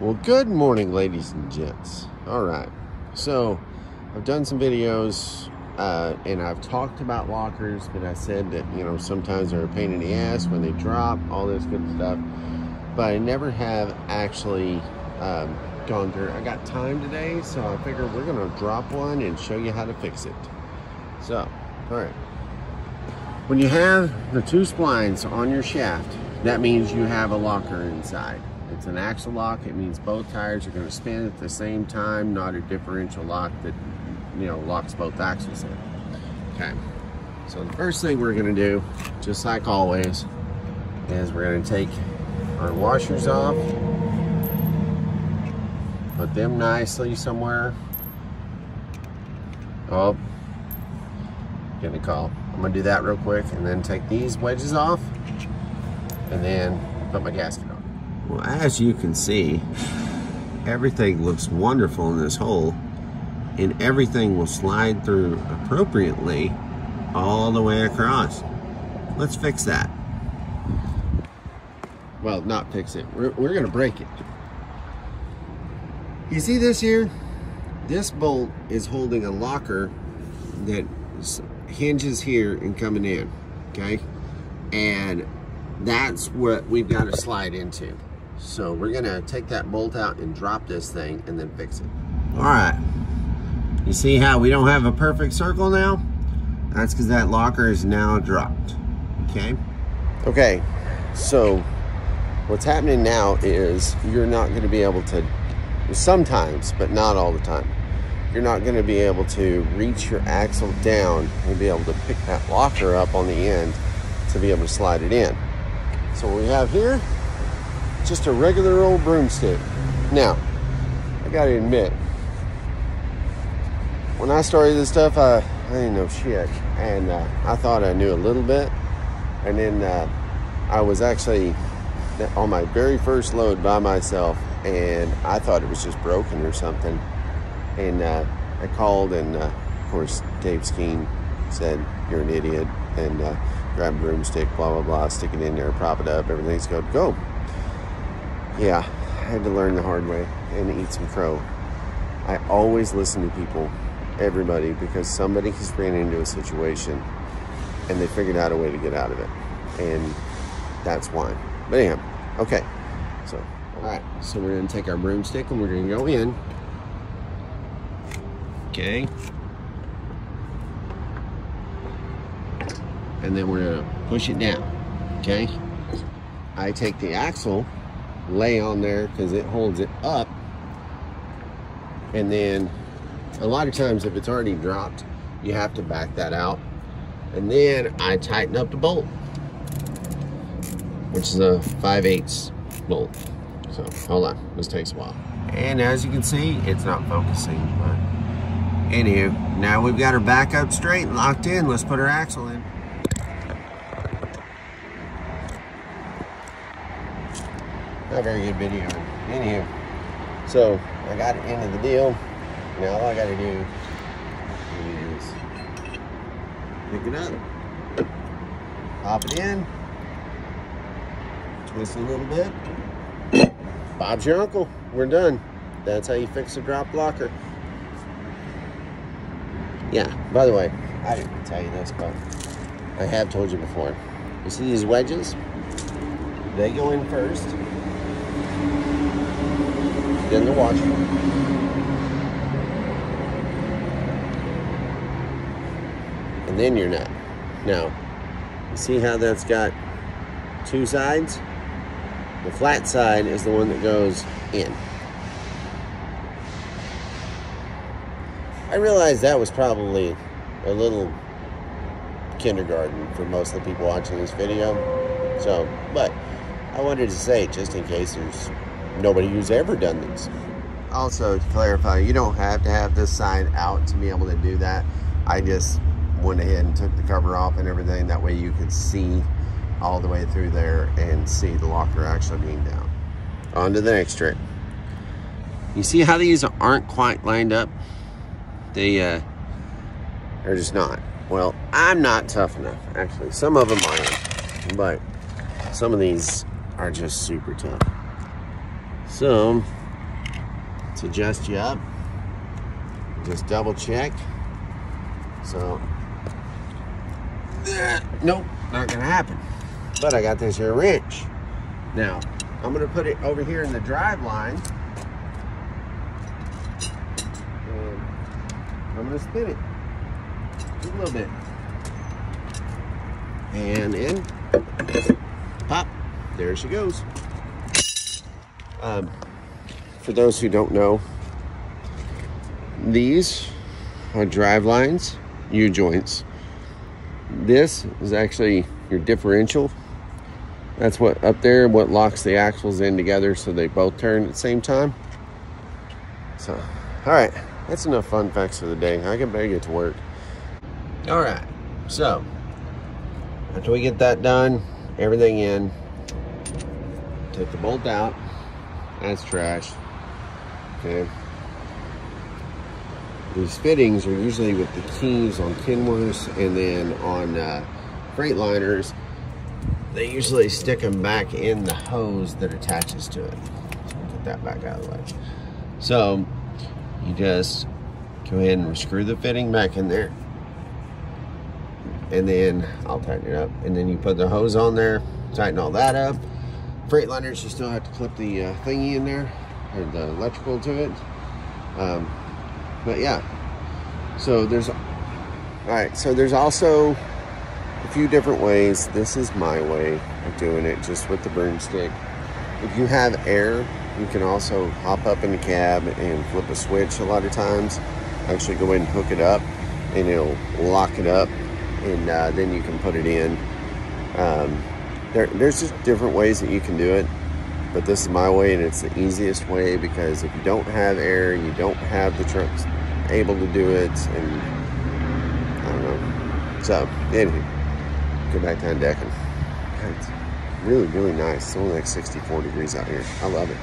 Well, good morning, ladies and gents. All right, so I've done some videos uh, and I've talked about lockers, but I said that, you know, sometimes they're a pain in the ass when they drop, all this good stuff. But I never have actually um, gone through. I got time today, so I figured we're going to drop one and show you how to fix it. So, all right. When you have the two splines on your shaft, that means you have a locker inside. It's an axle lock. It means both tires are going to spin at the same time, not a differential lock that, you know, locks both axles in. Okay. So the first thing we're going to do, just like always, is we're going to take our washers off, put them nicely somewhere. Oh, getting a call. I'm going to do that real quick and then take these wedges off and then put my gasket. Well, as you can see, everything looks wonderful in this hole and everything will slide through appropriately all the way across. Let's fix that. Well, not fix it. We're, we're gonna break it. You see this here? This bolt is holding a locker that hinges here and coming in, okay? And that's what we've got to slide into. So we're gonna take that bolt out and drop this thing and then fix it. All right, you see how we don't have a perfect circle now? That's because that locker is now dropped, okay? Okay, so what's happening now is you're not gonna be able to, sometimes, but not all the time, you're not gonna be able to reach your axle down and be able to pick that locker up on the end to be able to slide it in. So what we have here just a regular old broomstick. Now, I gotta admit, when I started this stuff, I, I didn't know shit. And uh, I thought I knew a little bit. And then uh, I was actually on my very first load by myself, and I thought it was just broken or something. And uh, I called, and uh, of course, Dave Skeen said, You're an idiot. And uh, grab a broomstick, blah, blah, blah, stick it in there, prop it up, everything's good go yeah, I had to learn the hard way and eat some crow. I always listen to people, everybody, because somebody has ran into a situation and they figured out a way to get out of it. And that's why. But anyhow, okay. So, all right. So we're going to take our broomstick and we're going to go in. Okay. And then we're going to push it down. Okay. I take the axle lay on there because it holds it up. And then a lot of times if it's already dropped, you have to back that out. And then I tighten up the bolt, which is a 5 8 bolt. So hold on, this takes a while. And as you can see, it's not focusing, but anywho, now we've got her back up straight and locked in. Let's put her axle in. Not a very good video. Anywho, so I got it into the deal. Now all I got to do is pick it up, pop it in, twist a little bit. Bob's your uncle. We're done. That's how you fix a dropped locker. Yeah, by the way, I didn't tell you this, but I have told you before. You see these wedges? They go in first then the washer. And then your nut. Now, you see how that's got two sides? The flat side is the one that goes in. I realized that was probably a little kindergarten for most of the people watching this video. So, but I wanted to say just in case there's nobody who's ever done these. Also, to clarify, you don't have to have this side out to be able to do that. I just went ahead and took the cover off and everything. That way you could see all the way through there and see the locker actually being down. On to the next trick. You see how these aren't quite lined up? They, uh, they're just not. Well, I'm not tough enough, actually. Some of them I am, but some of these are just super tough. So to adjust you up. Just double check. So, nope, not gonna happen. But I got this here wrench. Now, I'm gonna put it over here in the drive line. And I'm gonna spin it just a little bit. And in, pop, there she goes. Um, for those who don't know, these are drive lines, U joints. This is actually your differential. That's what up there, what locks the axles in together so they both turn at the same time. So, all right, that's enough fun facts for the day. I can better get to work. All right, so after we get that done, everything in, take the bolt out. That's trash. Okay. These fittings are usually with the keys on Kenworths and then on uh, Freightliners, they usually stick them back in the hose that attaches to it. So get that back out of the way. So you just go ahead and screw the fitting back in there. And then I'll tighten it up. And then you put the hose on there, tighten all that up. Freightliners, you still have to clip the uh, thingy in there, or the electrical to it. Um, but yeah, so there's, all right, so there's also a few different ways. This is my way of doing it, just with the broomstick. If you have air, you can also hop up in the cab and flip a switch a lot of times. Actually go ahead and hook it up and it'll lock it up and uh, then you can put it in. Um, there, there's just different ways that you can do it but this is my way and it's the easiest way because if you don't have air you don't have the trucks able to do it and I don't know. So anyway go back down decking it's really really nice. It's only like 64 degrees out here. I love it